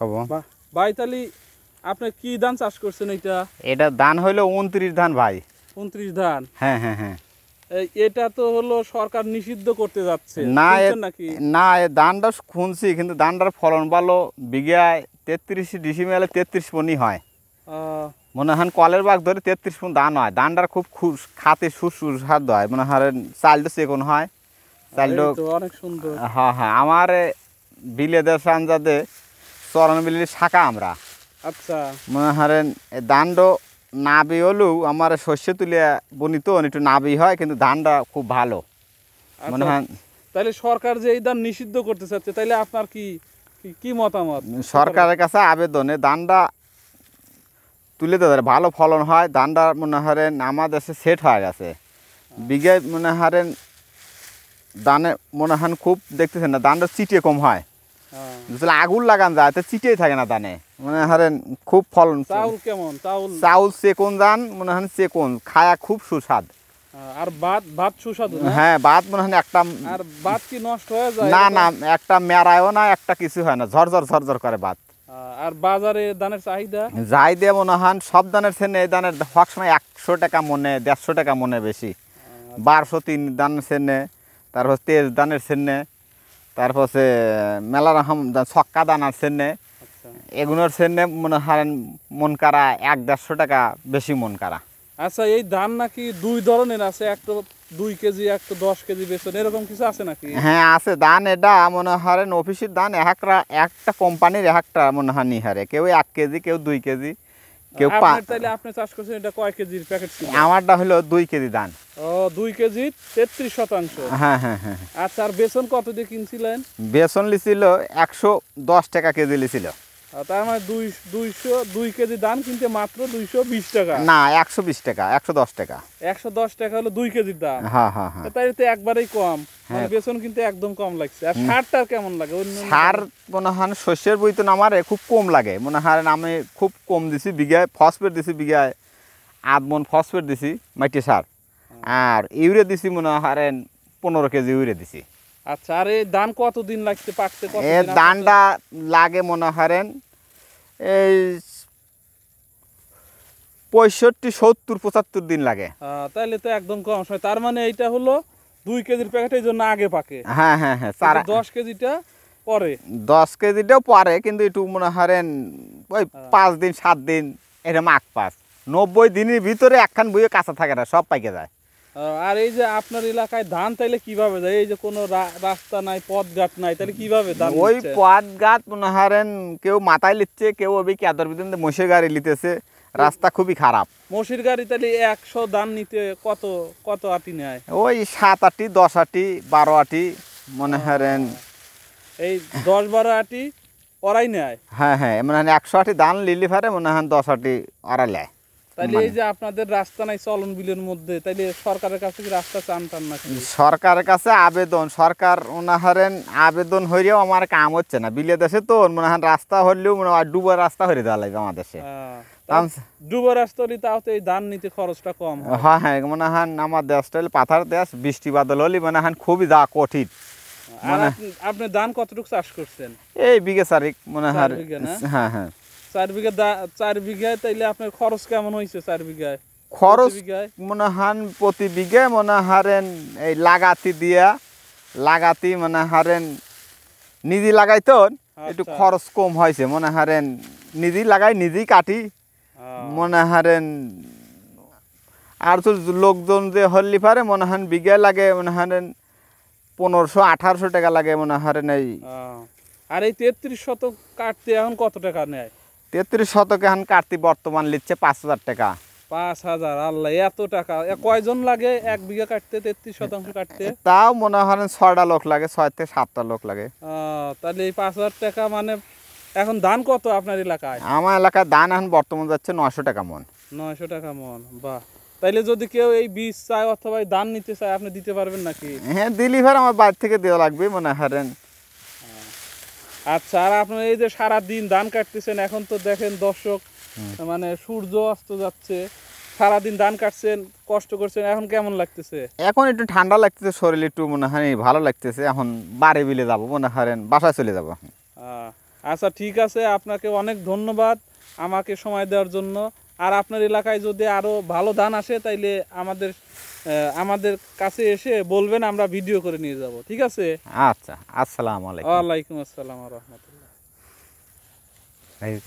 হব ভাই তাহলে আপনি কি ধান চাষ করছেন এটা এটা ধান হইল উনত্রিশ ধান ভাই। উনত্রিশ ধান? হ্যাঁ হ্যাঁ হ্যাঁ। এটা তো হলো সরকার নিষিদ্ধ করতে যাচ্ছে। না নাকি? না ধানটা খুনছি কিন্তু ধানটার ফলন ভালো। বিঘায় তেত্রিশ ডিসিমেলে তেত্রিশ পনি হয়। মনে হয় কলের বাগ ধরে তেত্রিশ পন ধান হয়। ধানটার খুব খাতে সুস্বাদ হয়। মনে হয় চালটা চেকন হয়। চালটা অনেক সুন্দর। হ্যাঁ হ্যাঁ। আমার বিলেদের সানজাদে চরণ বিলের শাখা আমরা। আচ্ছা। মনে হারেন ধানড নাবি হলেও আমার শস্য তুলে বনিত একটু নাবি হয় কিন্তু ধানটা খুব ভালো। মনে আচ্ছা, হয় তাহলে সরকার যে এই ধান নিষিদ্ধ করতে চাচ্ছে তাহলে আপনার কি কি- মতামত? সরকারের কাছে আবেদনে ধানটা তুলে দেওয়া। ভালো ফলন হয় ধানটা মনে হারেন আমার দেশে সেট হয়ে গেছে। বিঘে মনে হারেন দানে মনে হয় খুব দেখতেছেন না ধানটা চিটে কম হয়। আগুন লাগান যায় তো চিটেই থাকে না ধানে মনে হারেন খুব ফলন চাউল কেমন? চাউল চাউল চেকন ধান মনে হয় চেকন খায়া খুব সুস্বাদ। আর ভাত ভাত সুস্বাদু হ্যাঁ ভাত মনে হয় একটা আর ভাত কি নষ্ট হয়ে যায় না না একটা মেরায়ও না একটা কিছু হয় না। ঝরঝর ঝরঝর করে ভাত। আর বাজারে ধানের চাহিদা? যাই দিয়ে মনে হয় সব দানের সেনে এই দানের হক সময় একশো টাকা মনে দেড়শো টাকা মনে বেশি। বারোশো তিন দানের সেনে তারপর তেজ দানের সেনে তারপর সে মেলা রকম ছক্কা দানার সেনে আচ্ছা। এগুলোর সেনে মনে হয় মন কারা এক দেড়শো টাকা বেশি মন কারা। আচ্ছা এই ধান নাকি দুই ধরনের আছে একটা দুই কেজি একটা দশ কেজি বেতন এরকম কিছু আছে নাকি? হ্যাঁ আছে দান এটা মনে হয় অফিসের দান একটা একটা কোম্পানির একটা মনে হয় নিহারে কেউ এক কেজি কেউ দুই কেজি কেউ তাইলে আপনি চাষ করছেন এটা কয় কেজির প্যাকেট ছিল? আমারটা হলো দুই কেজি দান ও দুই কেজি তেত্রিশ শতাংশ। হ্যাঁ হ্যাঁ হ্যাঁ হ্যাঁ। আচ্ছা আর বেতন কত দিয়ে কিনছিলেন? বেসন লিছিল একশো দশ টাকা কেজি লিছিল। তার মানে দুই দুইশো দুই কেজি ধান কিনতে মাত্র দুইশো বিশ টাকা। না একশো বিশ টাকা একশো দশ টাকা। একশো দশ টাকা হলো দুই কেজির দাম। হ্যাঁ হ্যাঁ হ্যাঁ। তাই তো একবারেই কম। মানে। বেতন কিন্তু একদম কম লাগছে। আর সারটা কেমন লাগে? সার মনে হয় শস্যের বই তো আমার খুব কম লাগে। মনে হয় আমি খুব কম দিছি বিঘায় ফসফেট দিছি বিঘায় আধ মন ফসফেট দিছি মাটি সার। আর ইউরিয়া দিছি মনে হয় পনেরো কেজি ইউরিয়া দিছি। আচ্ছা আর এই ধান কতদিন লাগছে পাকতে কত এর দানটা লাগে মনে হারেন এই পঁয়ষট্টি সত্তর পঁচাত্তর দিন লাগে। তাহলে তো একদম কম সময়। তার মানে এইটা হলো দুই কেজির প্যাকেট এই জন্য আগে পাকে। হ্যাঁ হ্যাঁ হ্যাঁ চারা দশ কেজিটা পরে। দশ কেজিটাও পরে কিন্তু একটু মনে হারেন ওই পাঁচ দিন সাত দিন এরকম আগ পাস। নব্বই দিনের ভিতরে একখান বইয়ে কাঁচা থাকে না সব পাইকে যায়। আর এই যে আপনার এলাকায় ধান তাইলে কীভাবে যায়? এই যে কোনো রাস্তা নাই পথঘাট নাই তাহলে কীভাবে ধান ওই নিচ্ছে? পথ গাত মনে হারেন কেউ মাথায় লিচ্ছে কেউ ওই কেদর ভিতরে মহিষের গাড়ি লিতেছে। রাস্তা খুবই খারাপ। মসির গাড়ি তাহলে একশো ধান নিতে কত কত আটি নেয়? ওই সাত আটি দশ আটি বারো আটি মনে হারেন এই দশ বারো আটি ওরাই নেয়? হ্যাঁ হ্যাঁ মানে একশো আটি দান লিলি ফারে মনে হয় দশ আটি ওরা লেয় তাইলে মানে- এই যে আপনাদের রাস্তা নাই চলন বিলের মধ্যে তাইলে সরকারের কাছে কি রাস্তা চান টান নাকি সরকারের কাছে আবেদন সরকার ওনাহারেন আবেদন হইলেও আমার কাম হচ্ছে না। বিলে দেশে তো মনে হয় রাস্তা হলেও মনে হয় ডুবার রাস্তা হয়ে দেওয়া লাগবে আমার দেশে। আহ, ডুবো রাস্তা হলে তাও তো এই ধান নিতে খরচটা কম হ্যাঁ। হ্যাঁ মনে হয় আমার দেশটা হলে পাথার দেশ বৃষ্টি বাদল হলে মনে হয় খুবই যা কঠিন। মানে- আপনি- ধান কতটুকু চাষ করছেন? এই বিঘে চারিক মনে হয় না? হ্যাঁ হ্যাঁ। চার বিঘা চার বিঘায় তাইলে আপনার খরচ কেমন হয়েছে চার বিঘায়? খরচ মনে হান প্রতি বিঘে মনে হারেন এই লাগাতি দিয়া লাগাতি মনে হারেন নিজে লাগাইতো একটু আচ্ছা। খরচ কম হয়েছে মনে হারেন নিজেই লাগাই নিজেই কাটি মনে হারেন আর তো লোকজন যে হল্লি পারে মনে হান বিঘে লাগে মনে হারেন পনেরোশো আঠারোশো টাকা লাগে মনে হারেন এই আর এই তেত্রিশ শতক কাটতে এখন কত টাকা নেয়? তেত্রিশ শতকে এখন কাটতি বর্তমান লিচ্ছে পাঁচ হাজার টাকা। পাঁচ হাজার আল্লাহ এত টাকা। কয়জন লাগে এক বিঘা কাটতে তেত্রিশ শতাংশ কাটতে? তাও মনে হারেন ছয়টা লোক লাগে ছয় থেকে সাতটা লোক লাগে। তাহলে এই পাঁচ হাজার টাকা মানে এখন ধান কত আপনার এলাকায়? আমার এলাকায় ধান এখন বর্তমান যাচ্ছে নশো টাকা মন। নয়শো টাকা মন বাহ। তাইলে যদি কেউ এই বীজ চায় অথবা ধান নিতে চায় আপনি দিতে পারবেন নাকি? হ্যাঁ ডেলিভার আমার বাড়ি থেকে দেওয়া লাগবে মনে হারেন। আচ্ছা আর আপনার এই যে সারা দিন ধান কাটতেছেন এখন তো দেখেন দর্শক মানে সূর্য অস্ত যাচ্ছে সারাদিন ধান কাটছেন কষ্ট করছেন এখন কেমন লাগতেছে? এখন একটু ঠান্ডা লাগতেছে শরীর একটু মনে হয় ভালো লাগতেছে এখন বাড়ি বিলে যাব মনে হারেন বাসায় চলে যাব আহ, আচ্ছা ঠিক আছে আপনাকে অনেক ধন্যবাদ আমাকে সময় দেওয়ার জন্য। আর আপনার এলাকায় যদি আরও ভালো ধান আসে তাইলে আমাদের আমাদের কাছে এসে বলবেন আমরা ভিডিও করে নিয়ে যাব ঠিক আছে? আচ্ছা আসসালামু আলাইকুম। ওয়ালাইকুম আসসালাম রহমতুল্লাহ।